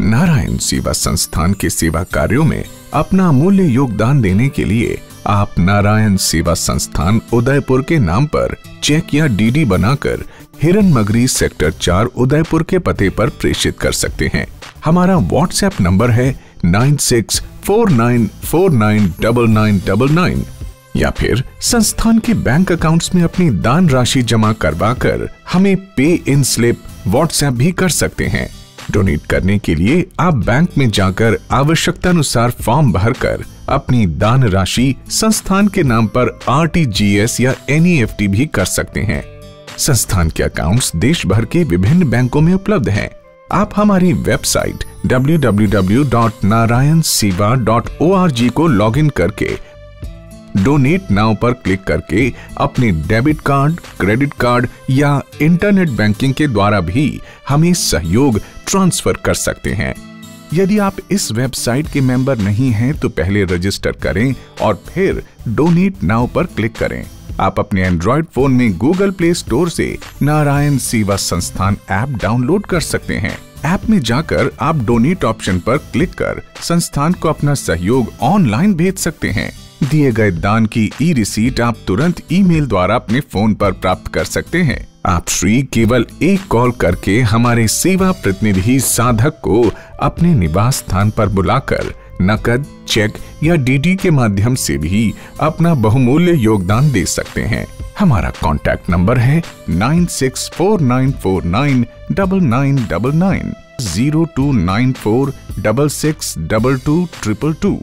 नारायण सेवा संस्थान के सेवा कार्यों में अपना अमूल्य योगदान देने के लिए आप नारायण सेवा संस्थान उदयपुर के नाम पर चेक या डीडी बनाकर हिरन मगरी सेक्टर चार उदयपुर के पते पर प्रेषित कर सकते हैं। हमारा व्हाट्सएप नंबर है nine six four nine four nine double nine double nine या फिर संस्थान के बैंक अकाउंट्स में अपनी दान राशि जमा करवा कर हमें पे इन स्लिप व्हाट्सएप भी कर सकते हैं। डोनेट करने के लिए आप बैंक में जाकर आवश्यकता अनुसार फॉर्म भरकर अपनी दान राशि संस्थान के नाम पर आरटीजीएस या एन भी कर सकते हैं संस्थान के अकाउंट्स देश भर के विभिन्न बैंकों में उपलब्ध हैं। आप हमारी वेबसाइट www.narayanseva.org को लॉगिन करके डोनेट नाउ पर क्लिक करके अपने डेबिट कार्ड क्रेडिट कार्ड या इंटरनेट बैंकिंग के द्वारा भी हमें सहयोग ट्रांसफ़र कर सकते हैं। यदि आप इस वेबसाइट के मेंबर नहीं हैं तो पहले रजिस्टर करें और फिर डोनेट नाउ पर क्लिक करें। आप अपने एंड्रॉयड फ़ोन में गूगल प्ले स्टोर से नारायण सेवा संस्थान ऐप डाउनलोड कर सकते हैं। ऐप में जाकर आप डोनेट ऑप्शन पर क्लिक कर संस्थान को अपना सहयोग ऑनलाइन भेज सकते हैं। दिए गए दान की ई रिसीट आप तुरंत ईमेल द्वारा अपने फ़ोन पर प्राप्त कर सकते हैं। आप श्री केवल एक कॉल करके हमारे सेवा प्रतिनिधि साधक को अपने निवास स्थान पर बुलाकर नकद, चेक या डीडी के माध्यम से भी अपना बहुमूल्य योगदान दे सकते हैं। हमारा कॉन्टैक्ट नंबर है nine six four nine four nine double nine double nine zero two nine four double six double two triple two